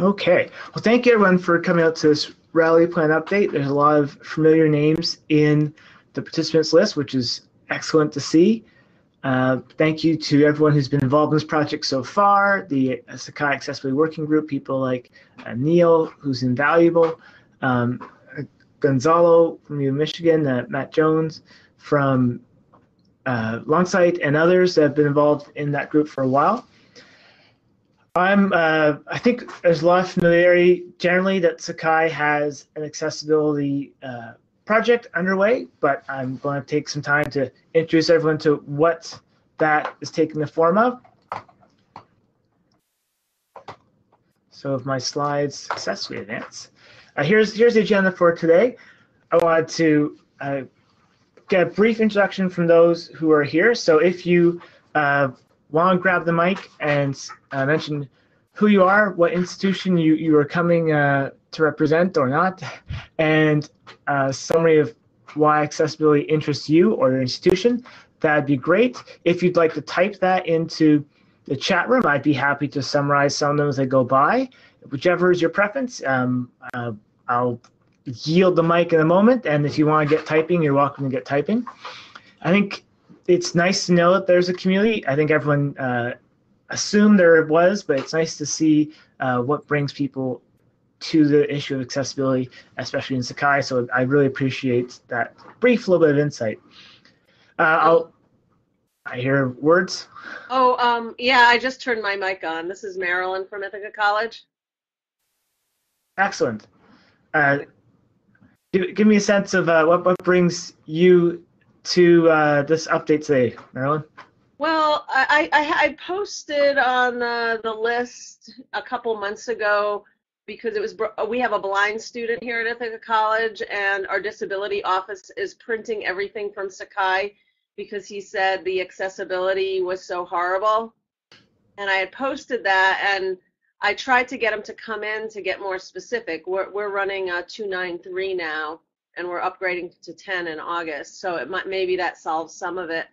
Okay. Well, thank you everyone for coming out to this rally plan update. There's a lot of familiar names in the participants list, which is excellent to see. Uh, thank you to everyone who's been involved in this project so far, the Sakai Accessibility Working Group, people like uh, Neil, who's invaluable, um, Gonzalo from Michigan, uh, Matt Jones from uh, Longsight, and others that have been involved in that group for a while. I'm. Uh, I think as a lot familiarity generally that Sakai has an accessibility uh, project underway, but I'm going to take some time to introduce everyone to what that is taking the form of. So if my slides successfully advance, uh, here's here's the agenda for today. I wanted to uh, get a brief introduction from those who are here. So if you uh, want to grab the mic and uh, mention who you are, what institution you, you are coming uh, to represent or not, and a summary of why accessibility interests you or your institution, that'd be great. If you'd like to type that into the chat room, I'd be happy to summarize some of them as they go by. Whichever is your preference, um, uh, I'll yield the mic in a moment, and if you want to get typing, you're welcome to get typing. I think it's nice to know that there's a community. I think everyone uh, assumed there was, but it's nice to see uh, what brings people to the issue of accessibility, especially in Sakai. So I really appreciate that brief little bit of insight. Uh, I'll. I hear words. Oh, um, yeah, I just turned my mic on. This is Marilyn from Ithaca College. Excellent. Uh, give, give me a sense of uh, what, what brings you to uh, this update today, Marilyn? Well, I, I, I posted on uh, the list a couple months ago because it was we have a blind student here at Ithaca College, and our disability office is printing everything from Sakai because he said the accessibility was so horrible. And I had posted that, and I tried to get him to come in to get more specific. We're, we're running a 293 now, and we're upgrading to 10 in August. So it might maybe that solves some of it.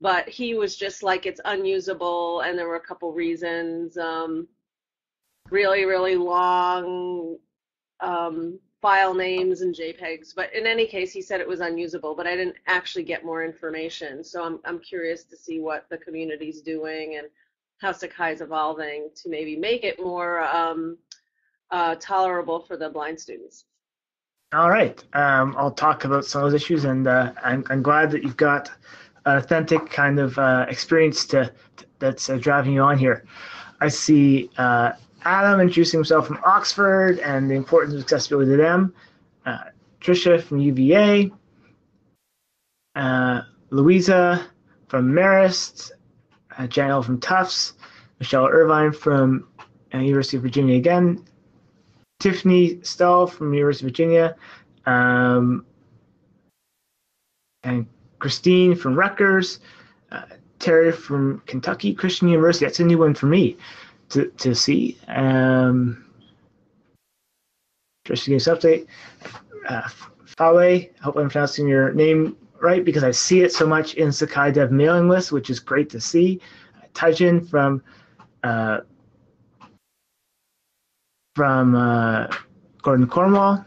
But he was just like it's unusable, and there were a couple reasons. Um, really, really long um, file names and JPEGs. But in any case, he said it was unusable. But I didn't actually get more information. So I'm I'm curious to see what the community's doing and how Sakai is evolving to maybe make it more um, uh, tolerable for the blind students. All right. Um, I'll talk about some of those issues, and uh, I'm, I'm glad that you've got an authentic kind of uh, experience to, to that's uh, driving you on here. I see uh, Adam introducing himself from Oxford and the importance of accessibility to them. Uh, Tricia from UVA. Louisa from Marist. Uh, from Tufts. Michelle Irvine from University of Virginia again. Tiffany Stahl from University of Virginia, um, and Christine from Rutgers, uh, Terry from Kentucky Christian University. That's a new one for me to, to see. Um, just update. Uh, I hope I'm pronouncing your name right because I see it so much in Sakai Dev mailing list, which is great to see. Uh, Taijin from uh, from uh, Gordon Cornwall,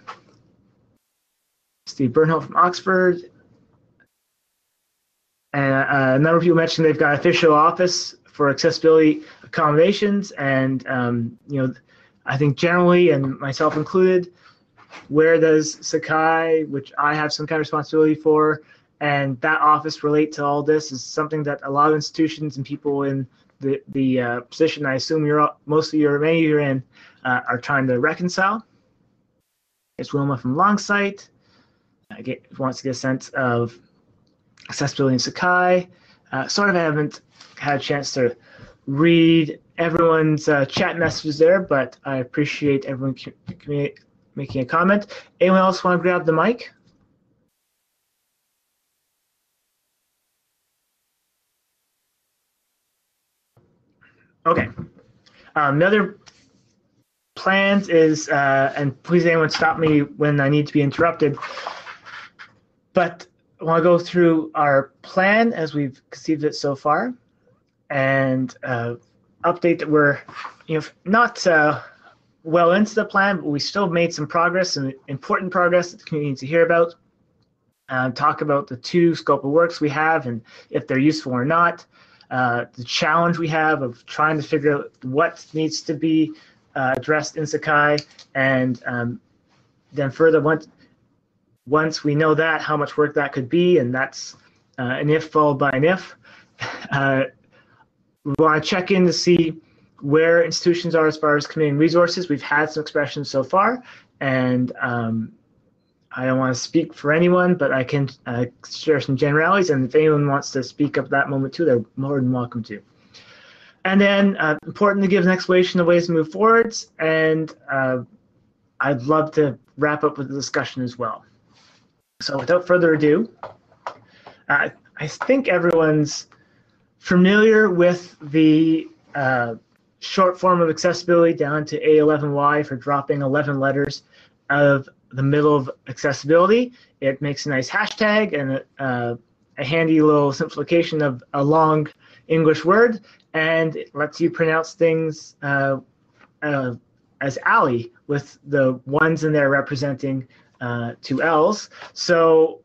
Steve Bernholt from Oxford, and uh, a number of people mentioned they've got official office for accessibility accommodations, and um, you know, I think generally, and myself included, where does Sakai, which I have some kind of responsibility for, and that office relate to all this is something that a lot of institutions and people in the the uh, position I assume you're most of you or many of you are in uh, are trying to reconcile. It's Wilma from Longsight. I get wants to get a sense of accessibility in Sakai. Uh, sort of haven't had a chance to read everyone's uh, chat messages there, but I appreciate everyone making a comment. Anyone else want to grab the mic? Okay. Um, another plans is, uh, and please anyone stop me when I need to be interrupted, but I want to go through our plan as we've conceived it so far and uh, update that we're, you know, not uh, well into the plan, but we still made some progress and important progress that the community needs to hear about. Um, talk about the two scope of works we have and if they're useful or not. Uh, the challenge we have of trying to figure out what needs to be uh, addressed in Sakai, and um, then further once once we know that how much work that could be, and that's uh, an if followed by an if. Uh, we want to check in to see where institutions are as far as committing resources. We've had some expressions so far, and um, I don't want to speak for anyone, but I can uh, share some generalities, and if anyone wants to speak up that moment too, they're more than welcome to. And then uh, important to give an explanation of ways to move forwards, and uh, I'd love to wrap up with the discussion as well. So without further ado, uh, I think everyone's familiar with the uh, short form of accessibility down to A11Y for dropping 11 letters of the middle of accessibility. It makes a nice hashtag and uh, a handy little simplification of a long English word, and it lets you pronounce things uh, uh, as ally with the ones in there representing uh, two L's. So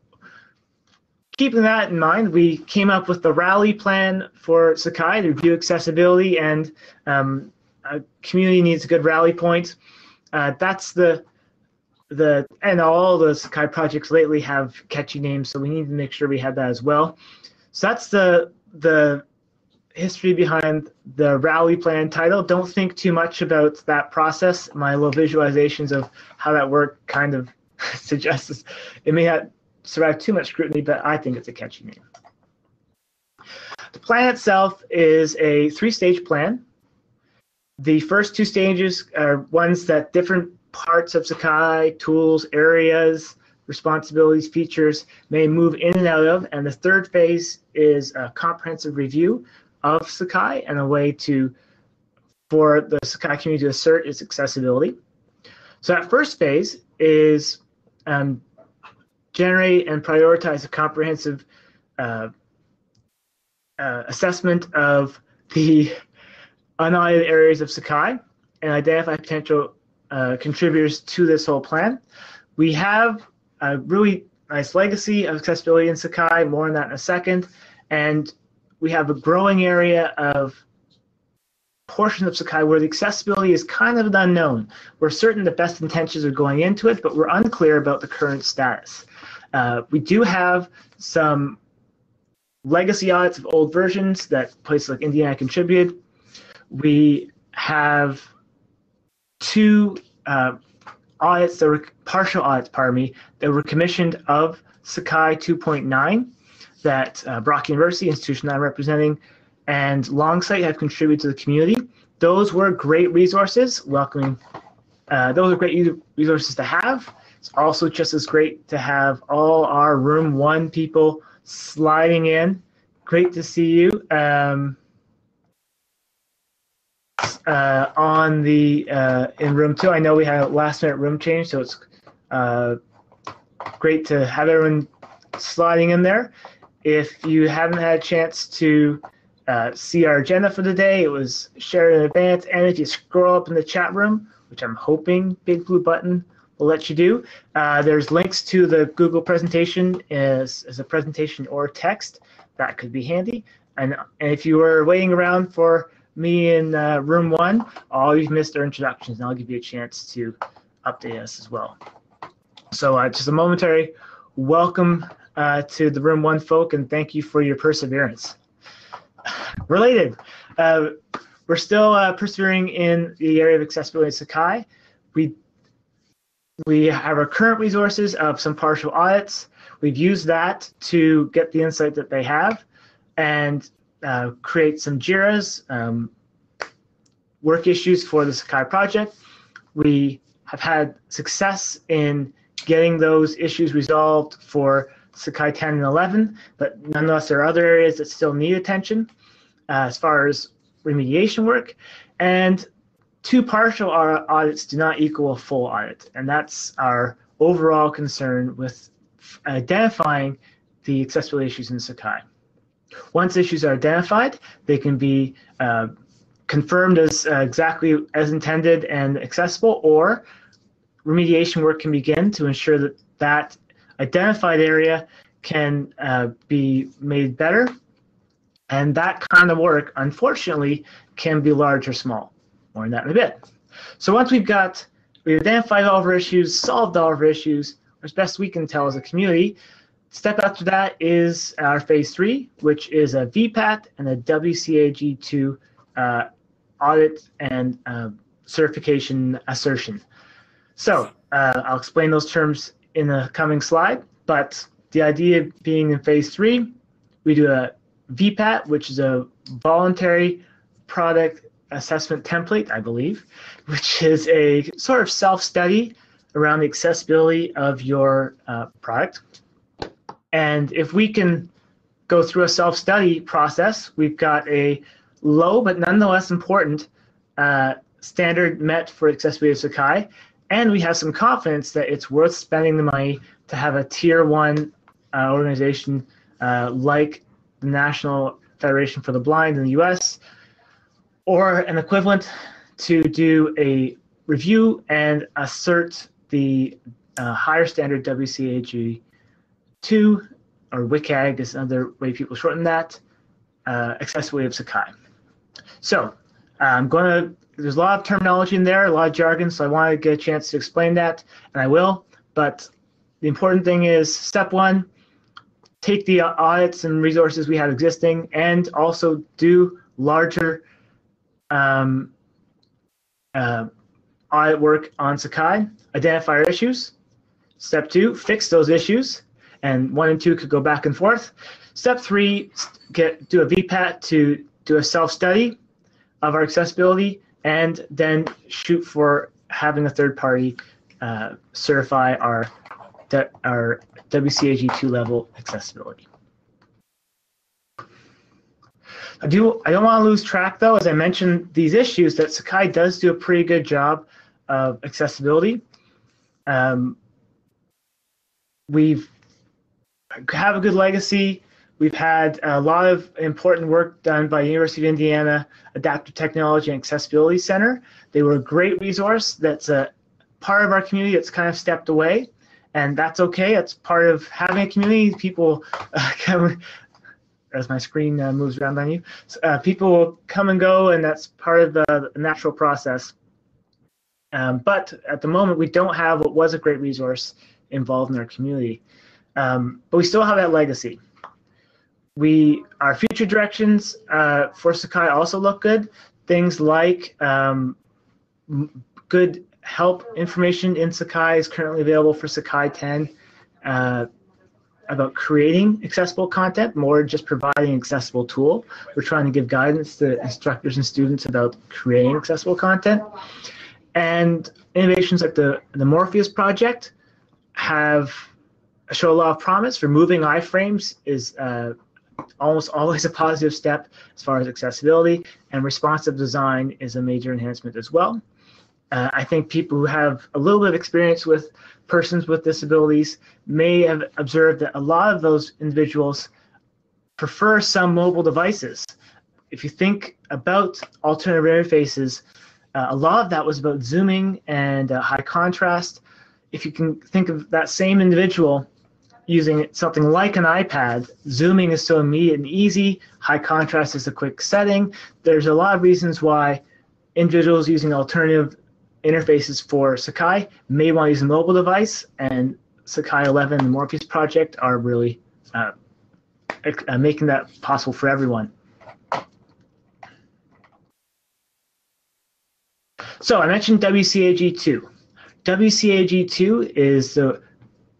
keeping that in mind, we came up with the rally plan for Sakai to review accessibility and um, a community needs a good rally point. Uh, that's the the and all the Sakai projects lately have catchy names, so we need to make sure we have that as well. So that's the the history behind the rally plan title. Don't think too much about that process. My little visualizations of how that worked kind of suggests it may have survive too much scrutiny, but I think it's a catchy name. The plan itself is a three-stage plan. The first two stages are ones that different parts of Sakai, tools, areas, responsibilities, features may move in and out of. And the third phase is a comprehensive review of Sakai and a way to for the Sakai community to assert its accessibility. So that first phase is um, generate and prioritize a comprehensive uh, uh, assessment of the unaudited areas of Sakai and identify potential uh, contributors to this whole plan. We have a really nice legacy of accessibility in Sakai, more on that in a second, and we have a growing area of portion of Sakai where the accessibility is kind of an unknown. We're certain the best intentions are going into it, but we're unclear about the current status. Uh, we do have some legacy audits of old versions that places like Indiana contributed. We have two uh, audits that were partial audits, pardon me, that were commissioned of Sakai 2.9 that uh, Brock University, institution I'm representing, and Longsight have contributed to the community. Those were great resources, welcoming. Uh, those are great resources to have. It's also just as great to have all our room one people sliding in. Great to see you. Um, uh, on the uh, in room two, I know we had a last minute room change, so it's uh, great to have everyone sliding in there. If you haven't had a chance to uh, see our agenda for the day, it was shared in advance, and if you scroll up in the chat room, which I'm hoping big blue button will let you do. Uh, there's links to the Google presentation as, as a presentation or text. That could be handy. And, and if you were waiting around for me in uh, room one, all you've missed are introductions, and I'll give you a chance to update us as well. So uh, just a momentary welcome uh, to the room one folk, and thank you for your perseverance. Related, uh, we're still uh, persevering in the area of accessibility Sakai. We we have our current resources of some partial audits. We've used that to get the insight that they have and uh, create some JIRAs, um, work issues for the Sakai project. We have had success in getting those issues resolved for Sakai 10 and 11, but nonetheless, there are other areas that still need attention uh, as far as remediation work. And two partial audits do not equal a full audit, and that's our overall concern with identifying the accessibility issues in Sakai. Once issues are identified, they can be uh, confirmed as uh, exactly as intended and accessible, or remediation work can begin to ensure that that identified area can uh, be made better. And that kind of work, unfortunately, can be large or small. More on that in a bit. So once we've got, we've identified all of our issues, solved all of our issues, as best we can tell as a community, step after that is our phase three, which is a VPAT and a WCAG2 uh, audit and uh, certification assertion. So uh, I'll explain those terms in the coming slide, but the idea being in phase three, we do a VPAT, which is a voluntary product assessment template, I believe, which is a sort of self-study around the accessibility of your uh, product. And if we can go through a self-study process, we've got a low but nonetheless important uh, standard met for accessibility of Sakai, and we have some confidence that it's worth spending the money to have a tier one uh, organization uh, like the National Federation for the Blind in the US, or an equivalent to do a review and assert the uh, higher standard WCAG 2, or WCAG is another way people shorten that, uh, accessibility of Sakai. So I'm going to, there's a lot of terminology in there, a lot of jargon, so I want to get a chance to explain that, and I will. But the important thing is step one, take the audits and resources we have existing and also do larger um, uh, audit work on Sakai, identify issues. Step two, fix those issues. And one and two could go back and forth. Step three, get do a VPAT to do a self-study of our accessibility, and then shoot for having a third party uh, certify our our WCAG2 level accessibility. I do. I don't want to lose track, though, as I mentioned these issues, that Sakai does do a pretty good job of accessibility. Um, we've have a good legacy. We've had a lot of important work done by University of Indiana Adaptive Technology and Accessibility Center. They were a great resource. That's a part of our community that's kind of stepped away, and that's okay. It's part of having a community. People uh, come, as my screen uh, moves around on you, uh, people will come and go, and that's part of the natural process. Um, but at the moment, we don't have what was a great resource involved in our community. Um, but we still have that legacy we our future directions uh, for Sakai also look good. Things like um, good help information in Sakai is currently available for Sakai 10 uh, about creating accessible content, more just providing accessible tool. We're trying to give guidance to instructors and students about creating accessible content. And innovations like the, the Morpheus project have show a lot of promise for moving iframes is uh, almost always a positive step as far as accessibility, and responsive design is a major enhancement as well. Uh, I think people who have a little bit of experience with persons with disabilities may have observed that a lot of those individuals prefer some mobile devices. If you think about alternative interfaces, uh, a lot of that was about zooming and uh, high contrast. If you can think of that same individual using something like an iPad, zooming is so immediate and easy. High contrast is a quick setting. There's a lot of reasons why individuals using alternative interfaces for Sakai may want to use a mobile device, and Sakai 11 and Morpheus project are really uh, uh, making that possible for everyone. So I mentioned WCAG2. WCAG2 is the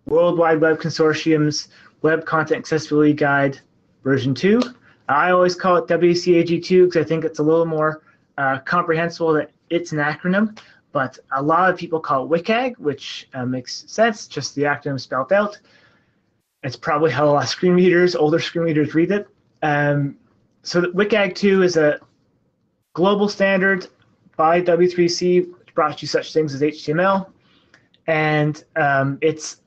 World Wide Web Consortium's Web Content Accessibility Guide version 2. I always call it WCAG2 because I think it's a little more uh, comprehensible that it's an acronym, but a lot of people call it WCAG, which uh, makes sense, just the acronym spelled out. It's probably how a lot of screen readers, older screen readers read it. Um, so WCAG 2 is a global standard by W3C, which brought you such things as HTML, and um, it's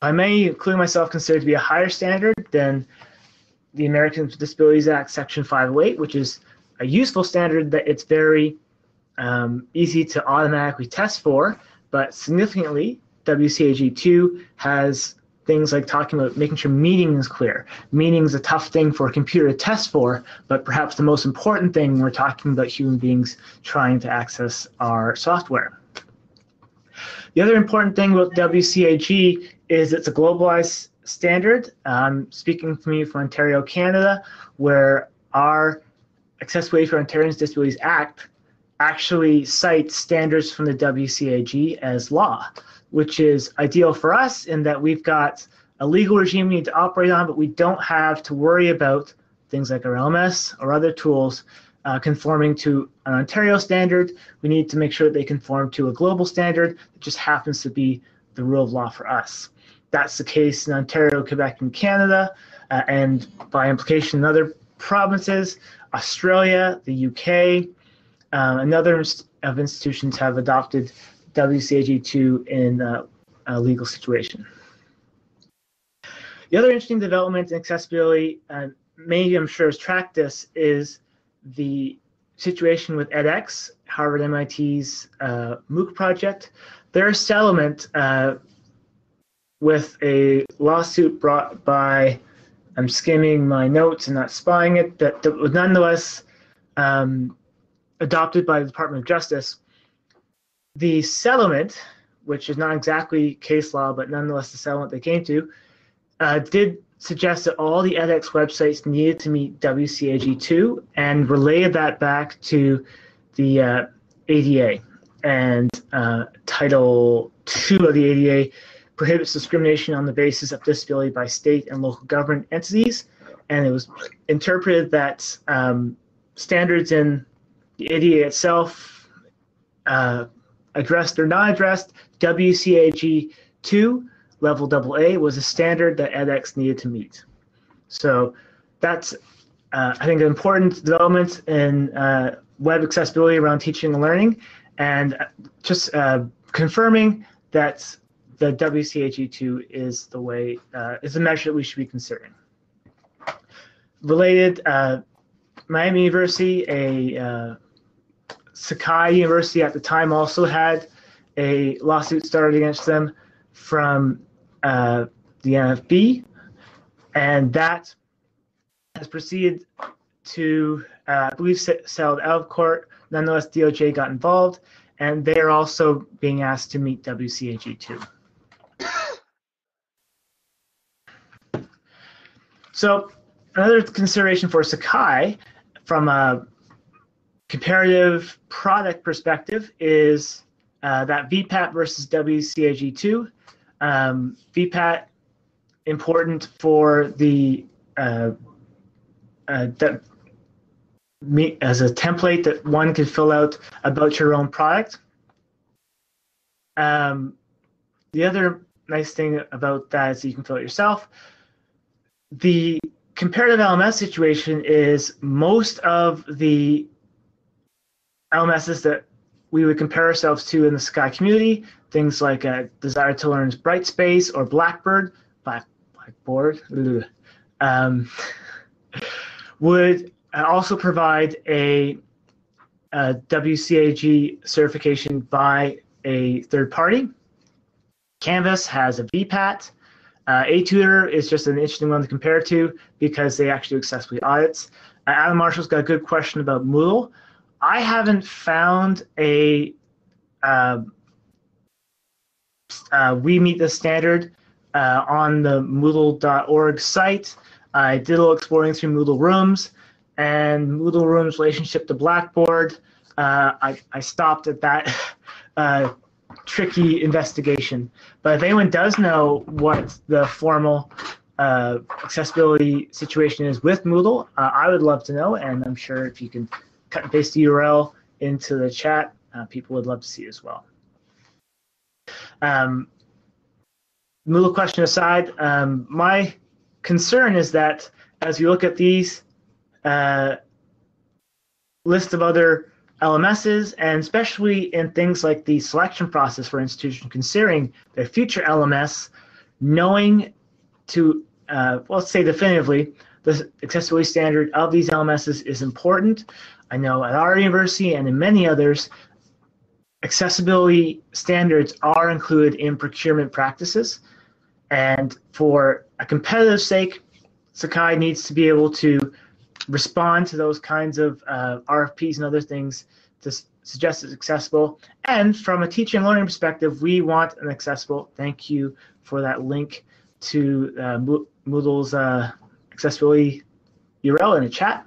I may, including myself, consider to be a higher standard than the Americans with Disabilities Act Section 508, which is a useful standard that it's very um, easy to automatically test for, but significantly, WCAG2 has things like talking about making sure meaning is clear. Meaning is a tough thing for a computer to test for, but perhaps the most important thing we're talking about human beings trying to access our software. The other important thing about WCAG is it's a globalized standard. Um, speaking from me from Ontario, Canada, where our Accessibility for Ontarians with Disabilities Act actually cites standards from the WCAG as law which is ideal for us in that we've got a legal regime we need to operate on, but we don't have to worry about things like our LMS or other tools uh, conforming to an Ontario standard. We need to make sure that they conform to a global standard that just happens to be the rule of law for us. That's the case in Ontario, Quebec, and Canada, uh, and by implication in other provinces, Australia, the UK, um, and other of institutions have adopted WCAG2 in uh, a legal situation. The other interesting development in accessibility, uh, many I'm sure has tracked this, is the situation with edX, Harvard MIT's uh, MOOC project. Their settlement uh, with a lawsuit brought by, I'm skimming my notes and not spying it, that, was nonetheless um, adopted by the Department of Justice the settlement, which is not exactly case law, but nonetheless the settlement they came to, uh, did suggest that all the edX websites needed to meet WCAG2 and related that back to the uh, ADA. And uh, Title 2 of the ADA prohibits discrimination on the basis of disability by state and local government entities. And it was interpreted that um, standards in the ADA itself uh, addressed or not addressed, WCAG 2 level AA was a standard that edX needed to meet. So that's, uh, I think, an important development in uh, web accessibility around teaching and learning, and just uh, confirming that the WCAG2 is the way, uh, is the measure that we should be considering. Related, uh, Miami University, a uh, Sakai University at the time also had a lawsuit started against them from uh, the NFB, and that has proceeded to, uh, I believe, settled out of court. Nonetheless, DOJ got involved, and they are also being asked to meet WCAG 2. So another consideration for Sakai from a comparative product perspective is uh, that VPAT versus WCAG2. Um, VPAT important for the uh, uh, that as a template that one can fill out about your own product. Um, the other nice thing about that is you can fill it yourself. The comparative LMS situation is most of the LMSs that we would compare ourselves to in the Sakai community, things like uh, Desire to Learn's Brightspace or Blackbird, Black, Blackboard, um, would also provide a, a, WCAG certification by a third party. Canvas has a VPAT. Uh, ATutor is just an interesting one to compare to because they actually do accessibility audits. Uh, Adam Marshall's got a good question about Moodle. I haven't found a uh, uh, we meet the standard uh, on the Moodle.org site. I did a little exploring through Moodlerooms and Moodlerooms relationship to Blackboard. Uh, I, I stopped at that uh, tricky investigation. But if anyone does know what the formal uh, accessibility situation is with Moodle, I would love to know, and I'm sure if you can cut and paste the URL into the chat. Uh, people would love to see as well. Um, Moodle question aside, um, my concern is that as you look at these uh, list of other LMSs, and especially in things like the selection process for institutions considering their future LMS, knowing to, uh, well, let's say definitively, the accessibility standard of these LMSs is important. I know at our university and in many others, accessibility standards are included in procurement practices. And for a competitive sake, Sakai needs to be able to respond to those kinds of uh, RFPs and other things to suggest it's accessible. And from a teaching and learning perspective, we want an accessible. Thank you for that link to uh, Moodle's uh, accessibility URL in the chat.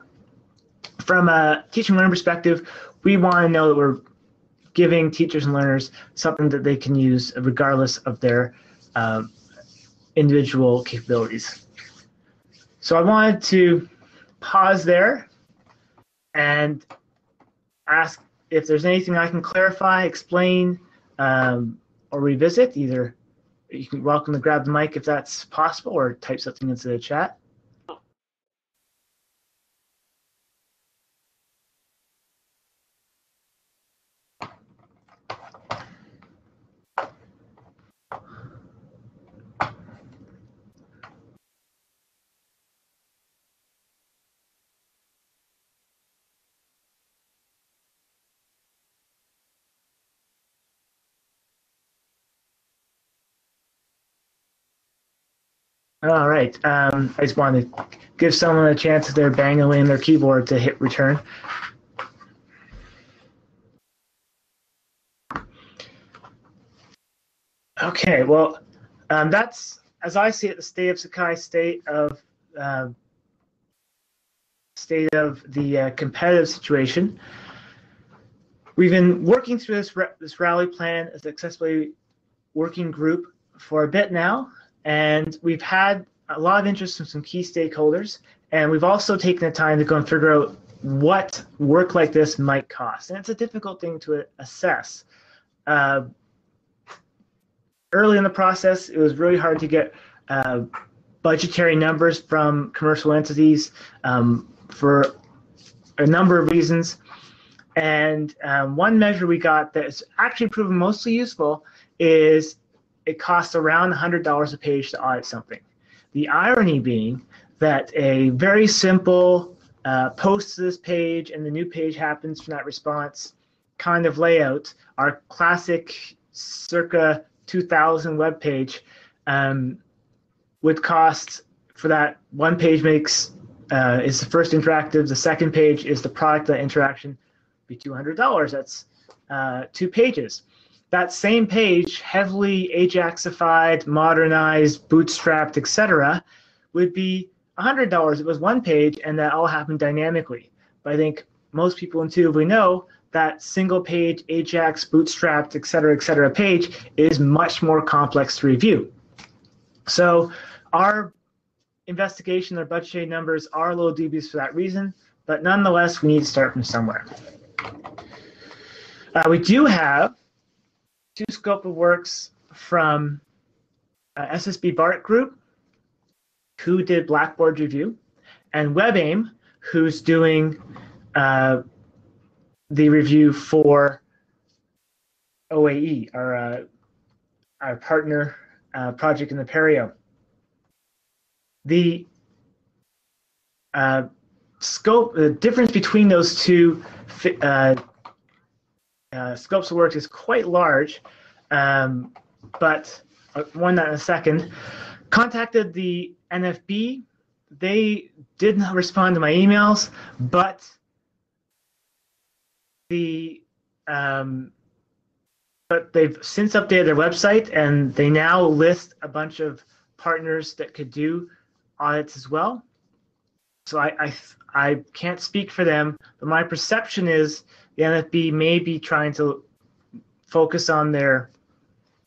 From a teaching and learning perspective, we want to know that we're giving teachers and learners something that they can use regardless of their um, individual capabilities. So I wanted to pause there and ask if there's anything I can clarify, explain, um, or revisit. Either you can welcome to grab the mic if that's possible, or type something into the chat. All right. Um, I just wanted to give someone a chance if they're banging away on their keyboard to hit return. Okay, well, um, that's, as I see it, the state of Sakai state of uh, state of the uh, competitive situation. We've been working through this, this rally plan as accessibility working group for a bit now. And we've had a lot of interest from some key stakeholders. And we've also taken the time to go and figure out what work like this might cost. And it's a difficult thing to assess. Uh, early in the process, it was really hard to get uh, budgetary numbers from commercial entities um, for a number of reasons. And um, one measure we got that's actually proven mostly useful is it costs around $100 a page to audit something. The irony being that a very simple uh, post to this page and the new page happens from that response kind of layout, our classic circa 2000 web page um, would cost for that one page makes uh, is the first interactive, the second page is the product that interaction, be $200. That's uh, two pages that same page, heavily Ajaxified, modernized, bootstrapped, etc., would be $100 it was one page and that all happened dynamically. But I think most people intuitively know that single page Ajax, bootstrapped, etc., etc. page is much more complex to review. So our investigation, our budgetary numbers are a little dubious for that reason, but nonetheless, we need to start from somewhere. Uh, we do have two scope of works from uh, SSB BART Group, who did Blackboard review, and WebAIM, who's doing uh, the review for OAE, our, uh, our partner uh, project in the Apereo. The uh, scope, the difference between those two uh, scopes of work is quite large, um, but uh, one that in a second. Contacted the NFB. They did not respond to my emails, but the um, but they've since updated their website and they now list a bunch of partners that could do audits as well. So I, I I can't speak for them, but my perception is the NFB may be trying to focus on their,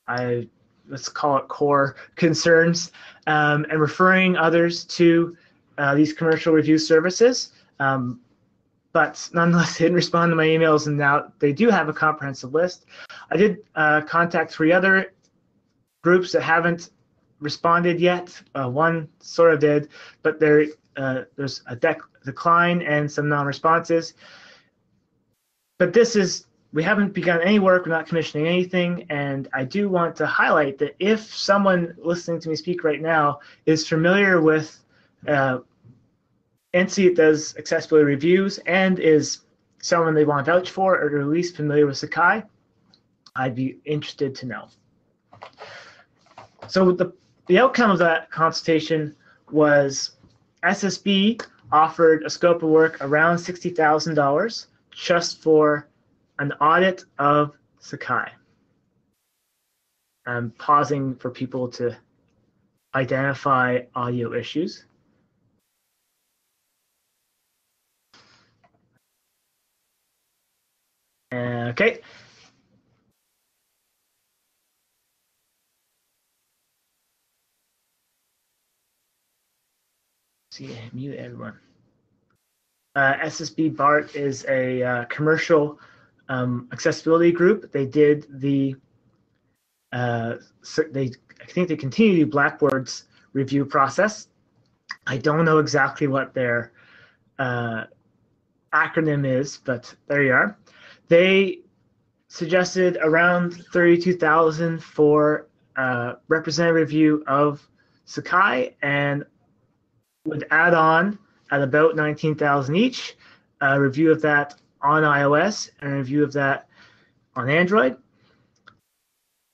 I let's call it core concerns, um, and referring others to uh, these commercial review services. Um, but nonetheless, they didn't respond to my emails, and now they do have a comprehensive list. I did uh, contact three other groups that haven't responded yet. Uh, one sort of did, but there uh, there's a dec- decline and some non-responses but this is we haven't begun any work, we're not commissioning anything, and I do want to highlight that if someone listening to me speak right now is familiar with uh, that does accessibility reviews and is someone they want to vouch for or at least familiar with Sakai, I'd be interested to know. So the, the outcome of that consultation was SSB offered a scope of work around $60,000 just for an audit of Sakai. I'm pausing for people to identify audio issues. Uh, okay. See, mute everyone. Uh, SSB BART is a uh, commercial um, accessibility group. They did the, uh, they I think they continue Blackboard's review process. I don't know exactly what their uh, acronym is, but there you are. They suggested around 32,000 for uh, representative review of Sakai and would add on at about 19,000 each, a review of that on iOS and a review of that on Android.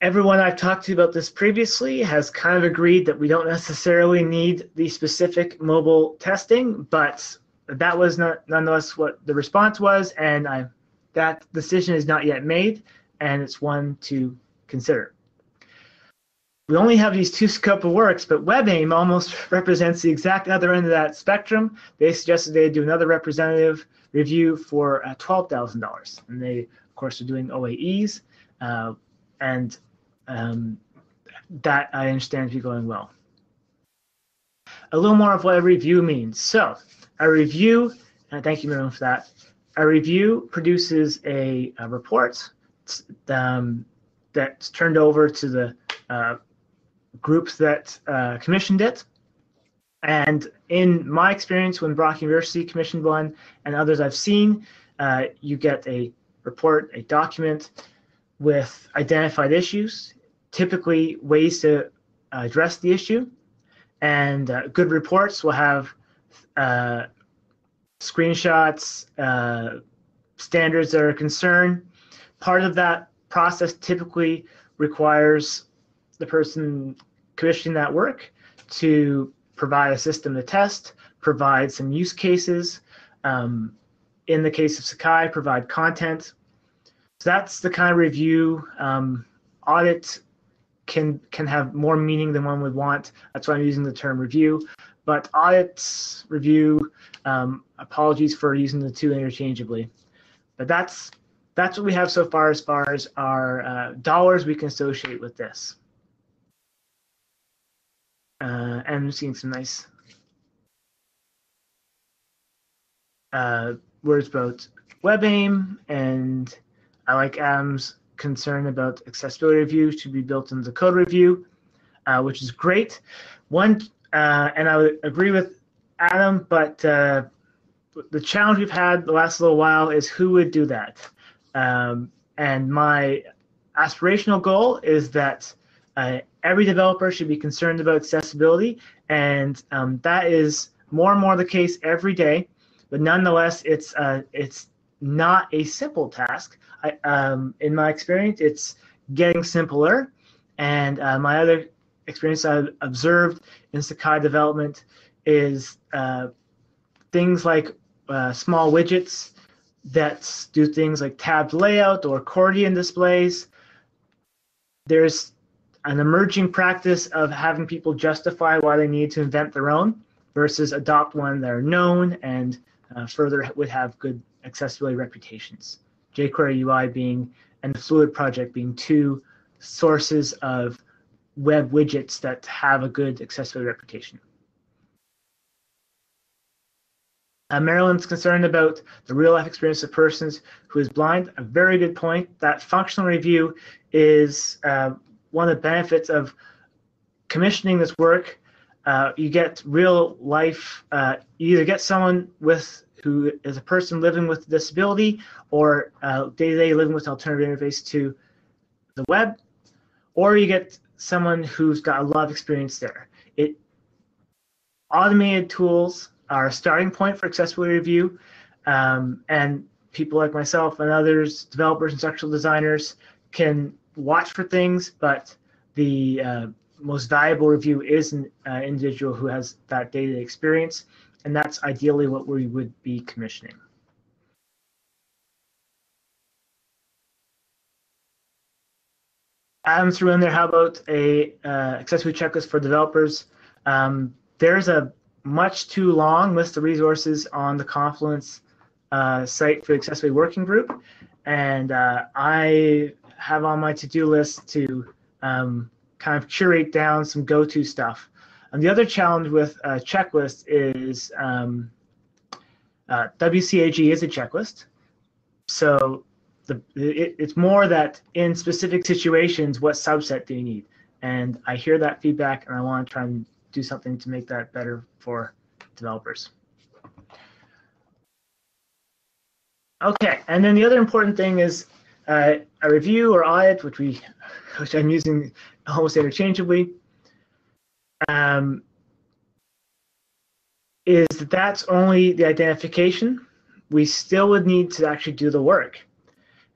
Everyone I've talked to about this previously has kind of agreed that we don't necessarily need the specific mobile testing, but that was not nonetheless what the response was, and I that decision is not yet made, and it's one to consider. We only have these two scope of works, but WebAIM almost represents the exact other end of that spectrum. They suggested they'd do another representative review for uh, $12,000. And they, of course, are doing OAEs, uh, and um, that I understand to be going well. A little more of what a review means. So, a review, and thank you, Miriam, for that a review produces a, a report um, that's turned over to the uh, groups that uh, commissioned it. And in my experience, when Brock University commissioned one and others I've seen, uh, you get a report, a document with identified issues, typically ways to address the issue. And uh, good reports will have uh, screenshots, uh, standards that are concerned. Part of that process typically requires the person commissioning that work to provide a system to test, provide some use cases. Um, in the case of Sakai, provide content. So that's the kind of review. Um, audit can can have more meaning than one would want. That's why I'm using the term review. But audits, review, um, apologies for using the two interchangeably. But that's that's what we have so far as far as our uh, dollars we can associate with this. Uh, and seeing some nice uh, words about WebAIM, and I like Adam's concern about accessibility reviews to be built into the code review, uh, which is great. One, uh, and I would agree with Adam, but uh, the challenge we've had the last little while is who would do that. Um, and my aspirational goal is that uh, every developer should be concerned about accessibility, and um, that is more and more the case every day. But nonetheless, it's uh, it's not a simple task. I, um, in my experience, it's getting simpler. And uh, my other experience I've observed in Sakai development is uh, things like uh, small widgets that do things like tabbed layout or accordion displays. There's an emerging practice of having people justify why they need to invent their own versus adopt one that are known and uh, further would have good accessibility reputations. jQuery UI being and the Fluid project being two sources of web widgets that have a good accessibility reputation. Uh, Marilyn's concerned about the real life experience of persons who is blind. A very good point. That functional review is uh, one of the benefits of commissioning this work. Uh, you get real life. Uh, you either get someone with who is a person living with disability or uh, day-to-day living with alternative interface to the web, or you get someone who's got a lot of experience there. It automated tools are a starting point for accessibility review. Um, and people like myself and others, developers and structural designers, can watch for things, but the uh, most valuable review is an uh, individual who has that data experience, and that's ideally what we would be commissioning. Adam threw in there, how about a uh, accessibility checklist for developers? Um, there's a much too long list of resources on the Confluence uh, site for the accessibility working group, and uh, I have on my to-do list to um, kind of curate down some go-to stuff. And the other challenge with a checklist is um, uh, WCAG is a checklist, so the it, it's more that in specific situations, what subset do you need? And I hear that feedback, and I want to try and do something to make that better for developers. Okay, and then the other important thing is uh, a review or audit, which we, which I'm using almost interchangeably, um, is that that's only the identification. We still would need to actually do the work.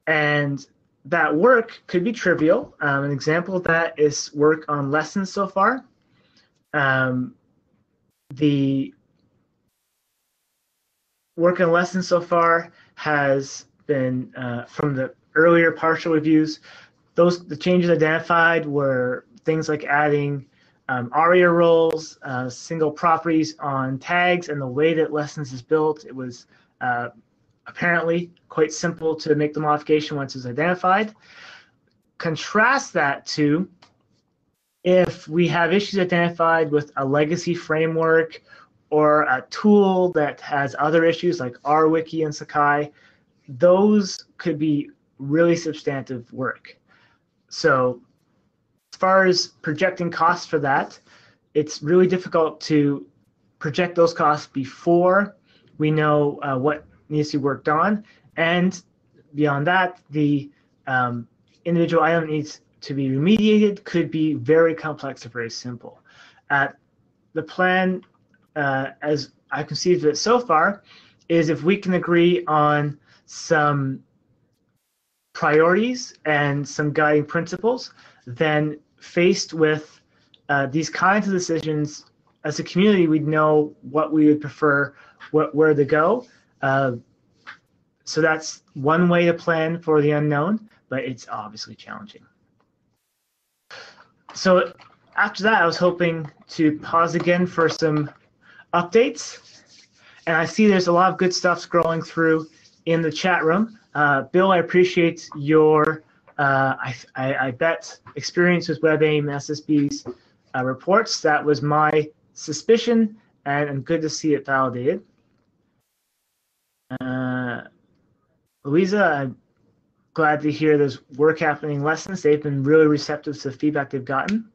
And that work could be trivial. Um, an example of that is work on lessons so far. Um, the work on lessons so far has been uh, from the earlier partial reviews. Those the changes identified were things like adding um, ARIA roles, uh, single properties on tags, and the way that lessons is built. It was uh, apparently quite simple to make the modification once it's identified. Contrast that to if we have issues identified with a legacy framework or a tool that has other issues like RWiki and Sakai, those could be really substantive work. So as far as projecting costs for that, it's really difficult to project those costs before we know uh, what needs to be worked on. And beyond that, the um, individual item needs to be remediated could be very complex or very simple. Uh, the plan, uh, as I conceived it so far, is if we can agree on some priorities and some guiding principles, then faced with uh, these kinds of decisions, as a community, we'd know what we would prefer, what, where to go, uh, so that's one way to plan for the unknown, but it's obviously challenging. So after that, I was hoping to pause again for some updates. And I see there's a lot of good stuff scrolling through in the chat room. Uh, Bill, I appreciate your, uh, I, I, I, bet, experience with WebAIM SSB's uh, reports. That was my suspicion, and, and good to see it validated. Uh, Louisa, I'm glad to hear there's work happening lessons. They've been really receptive to the feedback they've gotten.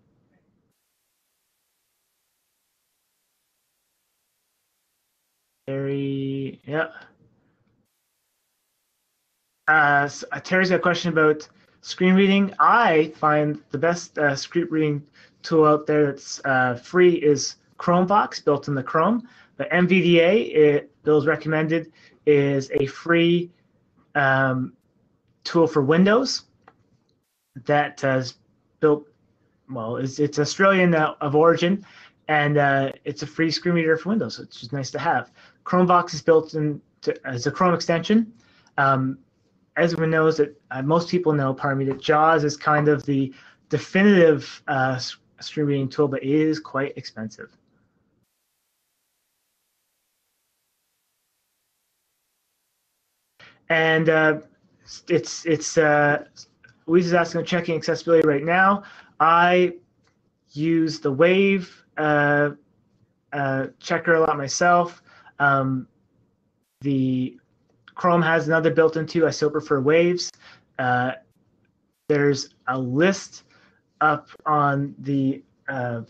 Terry, yeah. Uh, uh, Terry's got a question about screen reading. I find the best uh, screen reading tool out there that's uh, free is Chromevox, built in the Chrome. But NVDA, it, Bill's recommended, is a free um, tool for Windows that has built, well, it's, it's Australian uh, of origin, and uh, it's a free screen reader for Windows, it's just nice to have. Chromevox is built in to, as a Chrome extension. Um, everyone knows that uh, most people know, pardon me, that JAWS is kind of the definitive uh, screen reading tool, but it is quite expensive. And uh, it's it's uh, Louise is asking checking accessibility right now. I use the Wave uh, uh, checker a lot myself. Um, the Chrome has another built into. I still prefer Waves. Uh, there's a list up on the uh,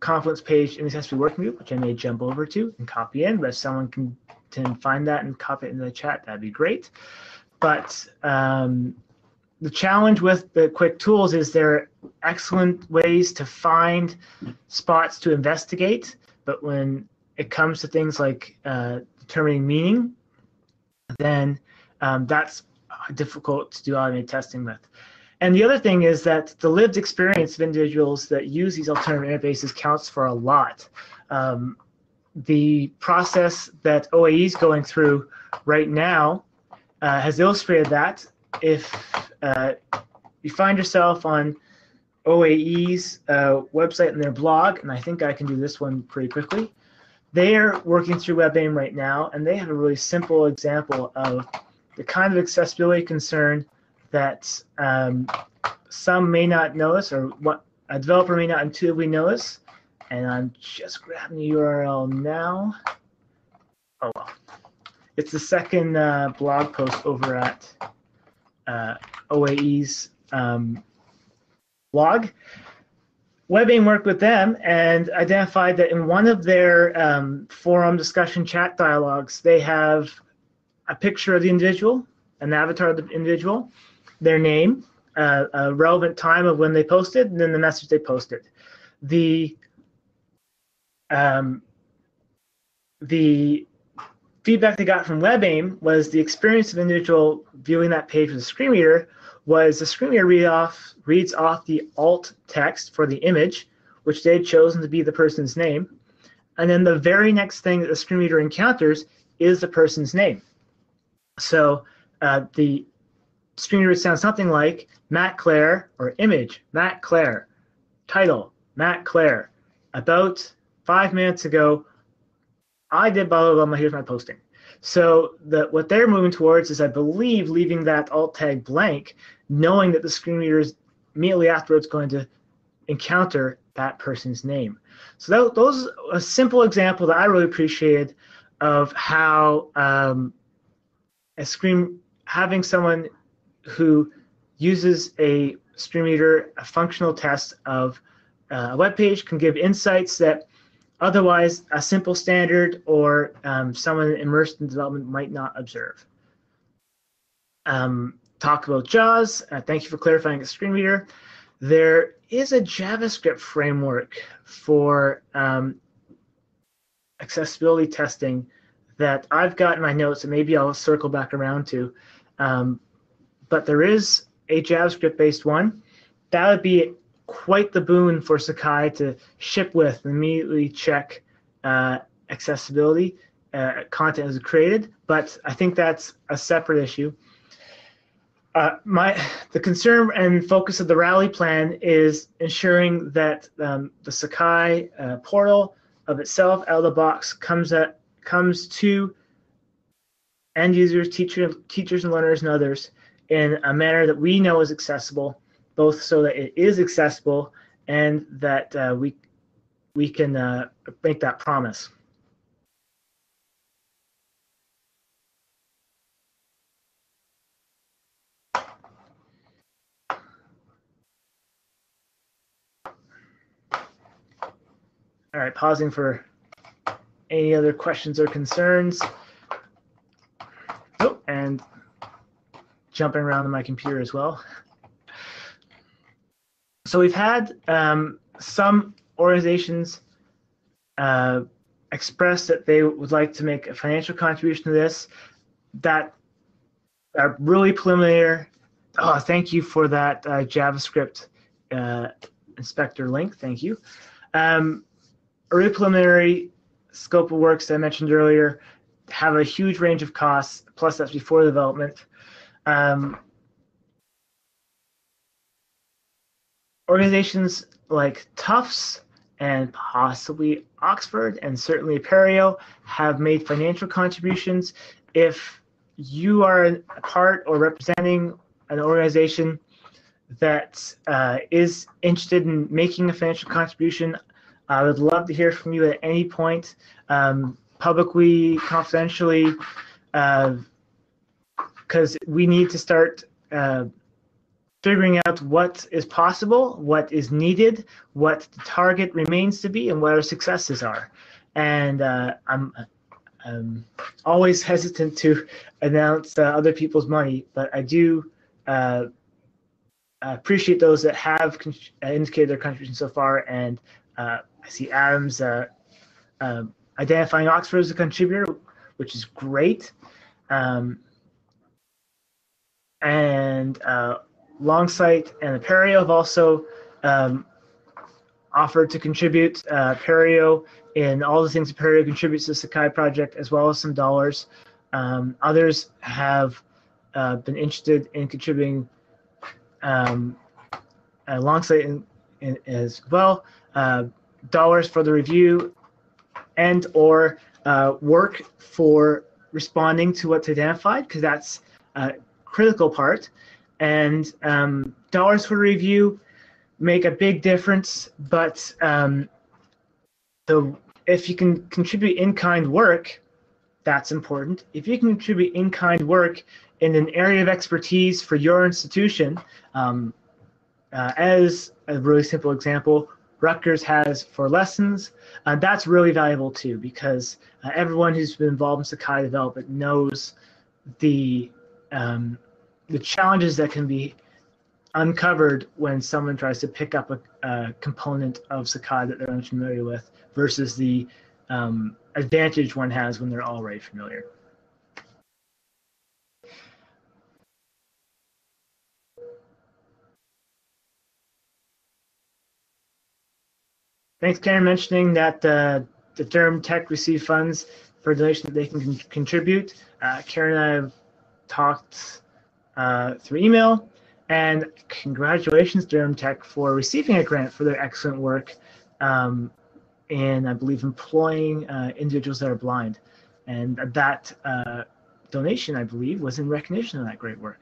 Confluence page in the accessibility working group, which I may jump over to and copy in, but if someone can can find that and copy it in the chat, that'd be great. But um, the challenge with the quick tools is there are excellent ways to find spots to investigate, but when it comes to things like uh, determining meaning, then um, that's difficult to do automated testing with. And the other thing is that the lived experience of individuals that use these alternative interfaces counts for a lot. Um, the process that OAE is going through right now uh, has illustrated that. If uh, you find yourself on OAE's uh, website and their blog, and I think I can do this one pretty quickly, they are working through WebAIM right now, and they have a really simple example of the kind of accessibility concern that um, some may not notice or what a developer may not intuitively notice. And I'm just grabbing the URL now. Oh well. It's the second uh, blog post over at uh, OAE's um, blog. WebAIM worked with them and identified that in one of their um, forum discussion chat dialogues, they have a picture of the individual, an avatar of the individual, their name, uh, a relevant time of when they posted, and then the message they posted. The um, the feedback they got from WebAIM was the experience of individual viewing that page with a screen reader was the screen reader read off, reads off the alt text for the image, which they had chosen to be the person's name. And then the very next thing that the screen reader encounters is the person's name. So uh, the screen reader sounds something like Matt Clare or image, Matt Clare, title, Matt Clare. About five minutes ago, I did blah, blah, blah, here's my posting. So the, what they're moving towards is, I believe, leaving that alt tag blank, knowing that the screen reader is immediately afterwards going to encounter that person's name. So that, those a simple example that I really appreciated of how um, a screen having someone who uses a screen reader, a functional test of uh, a web page can give insights that otherwise a simple standard or um, someone immersed in development might not observe. Um, talk about JAWS. Uh, thank you for clarifying the screen reader. There is a JavaScript framework for um, accessibility testing that I've got in my notes, and maybe I'll circle back around to. Um, but there is a JavaScript-based one. That would be quite the boon for Sakai to ship with and immediately check uh, accessibility. Uh, content is created, but I think that's a separate issue. Uh, my the concern and focus of the Ra11y plan is ensuring that um, the Sakai uh, portal of itself out of the box comes at comes to end users, teacher, teachers and learners and others in a manner that we know is accessible, both so that it is accessible and that uh, we we can uh, make that promise. All right, pausing for any other questions or concerns. Oh, and jumping around on my computer as well. So we've had um, some organizations uh, express that they would like to make a financial contribution to this that are really preliminary. Oh, thank you for that uh, JavaScript uh, inspector link. Thank you. Um, preliminary scope of works I mentioned earlier have a huge range of costs, plus that's before development. Um, organizations like Tufts and possibly Oxford and certainly Apereo have made financial contributions. If you are a part or representing an organization that uh, is interested in making a financial contribution, I would love to hear from you at any point, um, publicly, confidentially, because uh, we need to start uh, figuring out what is possible, what is needed, what the target remains to be, and what our successes are. And uh, I'm, I'm, always hesitant to announce uh, other people's money, but I do uh, appreciate those that have indicated their contribution so far and uh, I see Adam's uh, uh, identifying Oxford as a contributor, which is great. Um, and uh, Longsight and Apereo have also um, offered to contribute uh, Apereo in all the things Apereo contributes to the Sakai project, as well as some dollars. Um, others have uh, been interested in contributing um, alongside in, in, as well uh, dollars for the review and or uh, work for responding to what's identified because that's a critical part and um, dollars for review make a big difference but um, the if you can contribute in-kind work that's important if you can contribute in-kind work in an area of expertise for your institution um, uh, as a really simple example, Rutgers has for lessons. Uh, that's really valuable too because uh, everyone who's been involved in Sakai development knows the um, the challenges that can be uncovered when someone tries to pick up a, a component of Sakai that they're unfamiliar with versus the um, advantage one has when they're already familiar. Thanks, Karen, mentioning that uh, the Durham Tech received funds for donations that they can con contribute. Uh, Karen and I have talked uh, through email, and congratulations, Durham Tech, for receiving a grant for their excellent work um, in, I believe, employing uh, individuals that are blind. And that uh, donation, I believe, was in recognition of that great work.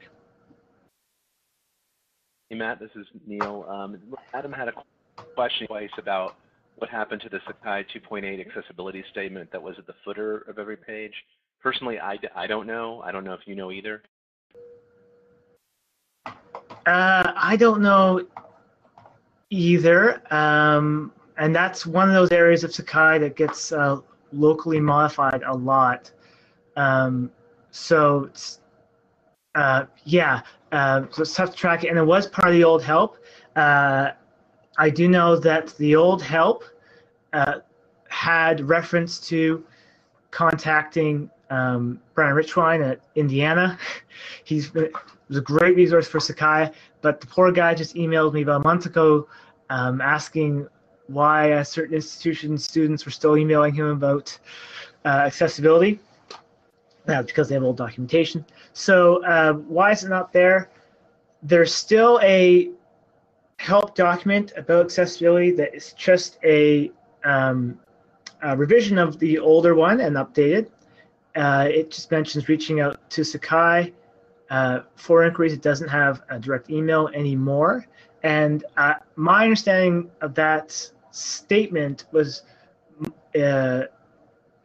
Hey, Matt, this is Neil. Um, Adam had a question twice about what happened to the Sakai 2.8 accessibility statement that was at the footer of every page. Personally, I, I don't know. I don't know if you know either. Uh, I don't know either. Um, and that's one of those areas of Sakai that gets uh, locally modified a lot. Um, so, uh, yeah, uh, so it's tough to track. And it was part of the old help. Uh, I do know that the old help uh, had reference to contacting um, Brian Richwine at Indiana. He's was a great resource for Sakai, but the poor guy just emailed me about a month ago um, asking why certain institution students were still emailing him about uh, accessibility. Uh, because they have old documentation. So uh, why is it not there? There's still a help document about accessibility that is just a, um, a revision of the older one and updated. Uh, it just mentions reaching out to Sakai uh, for inquiries. It doesn't have a direct email anymore. And uh, my understanding of that statement was uh,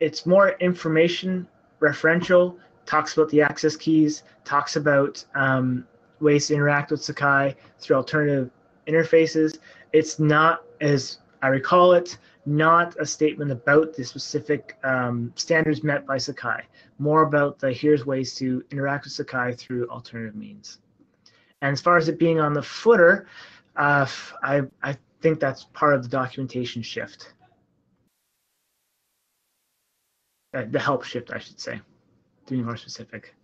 it's more information referential, talks about the access keys, talks about um, ways to interact with Sakai through alternative interfaces. It's not, as I recall it, not a statement about the specific um, standards met by Sakai, more about the here's ways to interact with Sakai through alternative means. And as far as it being on the footer, uh, I, I think that's part of the documentation shift. Uh, the help shift, I should say, to be more specific.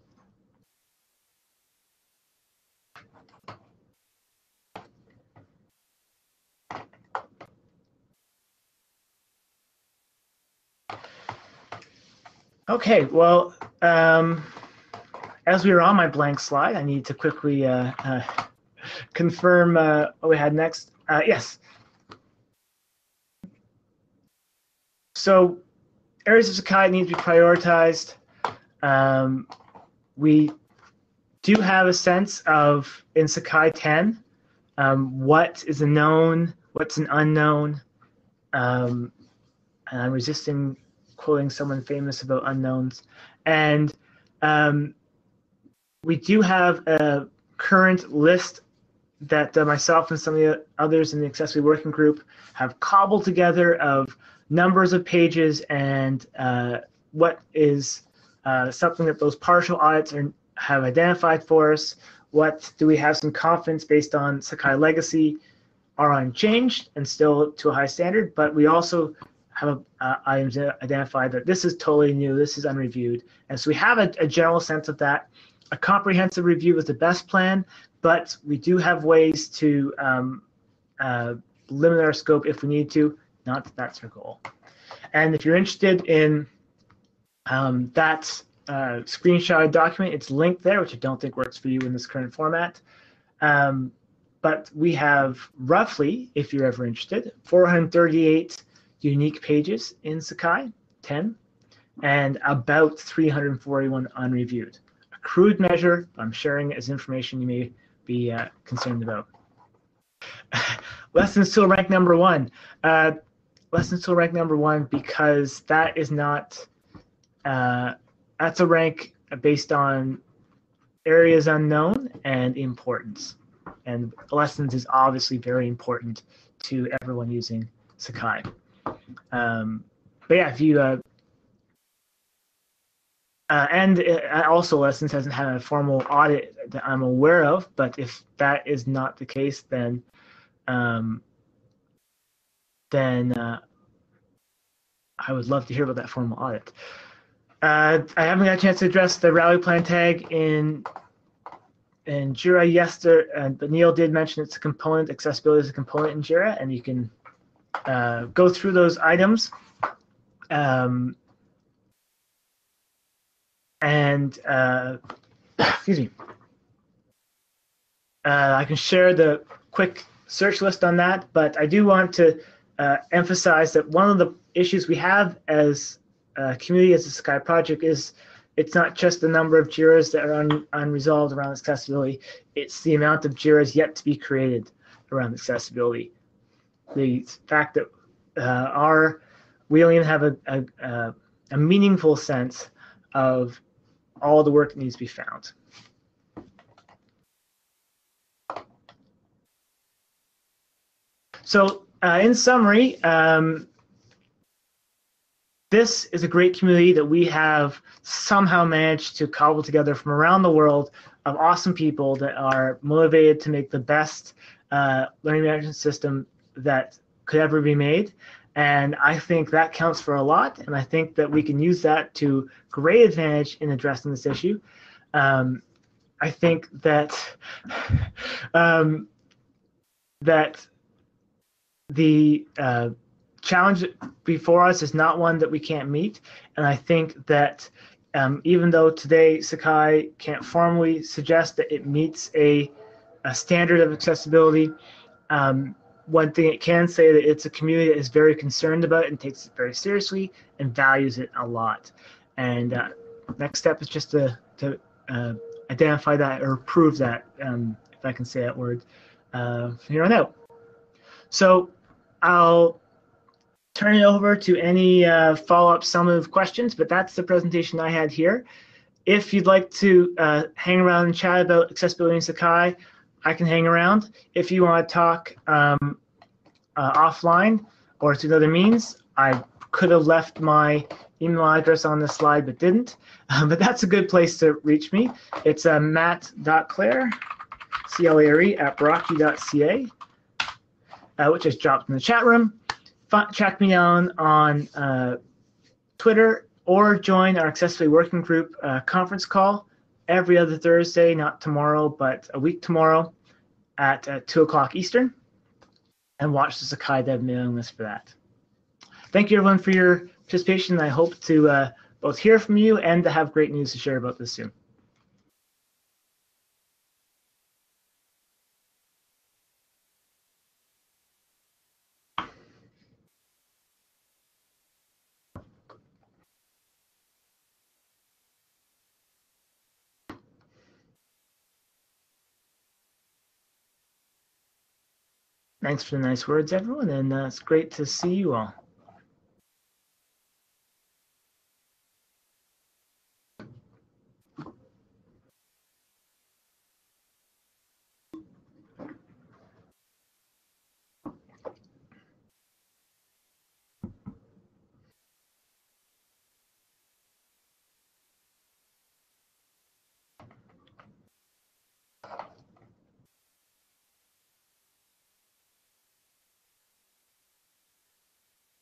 Okay, well, um, as we were on my blank slide, I need to quickly uh, uh, confirm uh, what we had next. Uh, yes. So areas of Sakai need to be prioritized. Um, we do have a sense of, in Sakai 10, um, what is a known, what's an unknown. Um, and I'm resisting quoting someone famous about unknowns. And um, we do have a current list that uh, myself and some of the others in the accessory working group have cobbled together of numbers of pages and uh, what is uh, something that those partial audits are, have identified for us. What do we have some confidence based on Sakai legacy are unchanged and still to a high standard, but we also have uh, items identified that this is totally new, this is unreviewed. And so we have a, a general sense of that. A comprehensive review is the best plan, but we do have ways to um, uh, limit our scope if we need to. Not that that's our goal. And if you're interested in um, that uh, screenshot document, it's linked there, which I don't think works for you in this current format. Um, but we have roughly, if you're ever interested, 438 unique pages in Sakai, 10, and about 341 unreviewed. A crude measure, I'm sharing as information you may be uh, concerned about. Lessons tool rank number one. Uh, lessons tool rank number one because that is not, uh, that's a rank based on areas unknown and importance and lessons is obviously very important to everyone using Sakai. Um, but yeah, if you uh, uh, and uh, also lessons hasn't had a formal audit that I'm aware of, but if that is not the case, then um, then uh, I would love to hear about that formal audit. Uh, I haven't got a chance to address the Ra11y plan tag in in Jira, yes, there, uh, but Neil did mention it's a component, accessibility is a component in Jira, and you can uh, go through those items. Um, and, uh, excuse me, uh, I can share the quick search list on that, but I do want to uh, emphasize that one of the issues we have as a community, as a Sakai project, is it's not just the number of JIRAs that are un, unresolved around accessibility, it's the amount of JIRAs yet to be created around accessibility. The fact that uh, our, we don't have a, a, a meaningful sense of all the work that needs to be found. So uh, in summary, um, this is a great community that we have somehow managed to cobble together from around the world of awesome people that are motivated to make the best uh, learning management system that could ever be made. And I think that counts for a lot. And I think that we can use that to great advantage in addressing this issue. Um, I think that um, that the uh, challenge before us is not one that we can't meet. And I think that um, even though today Sakai can't formally suggest that it meets a, a standard of accessibility, um, one thing it can say that it's a community that is very concerned about and takes it very seriously and values it a lot. And uh, next step is just to, to uh, identify that or prove that, um, if I can say that word, uh, from here on out. So I'll turn it over to any uh, follow-up summative questions, but that's the presentation I had here. If you'd like to uh, hang around and chat about accessibility in Sakai, I can hang around. If you want to talk um, uh, offline or through other means, I could have left my email address on the slide but didn't. Um, but that's a good place to reach me. It's uh, matt.clare, C-L-A-R-E, at brocku.ca, uh, which is dropped in the chat room track me down on uh, Twitter or join our Accessibility Working Group uh, conference call every other Thursday, not tomorrow, but a week tomorrow at uh, 2 o'clock Eastern, and watch the Sakai Dev mailing list for that. Thank you, everyone, for your participation. I hope to uh, both hear from you and to have great news to share about this soon. Thanks for the nice words, everyone, and uh, it's great to see you all.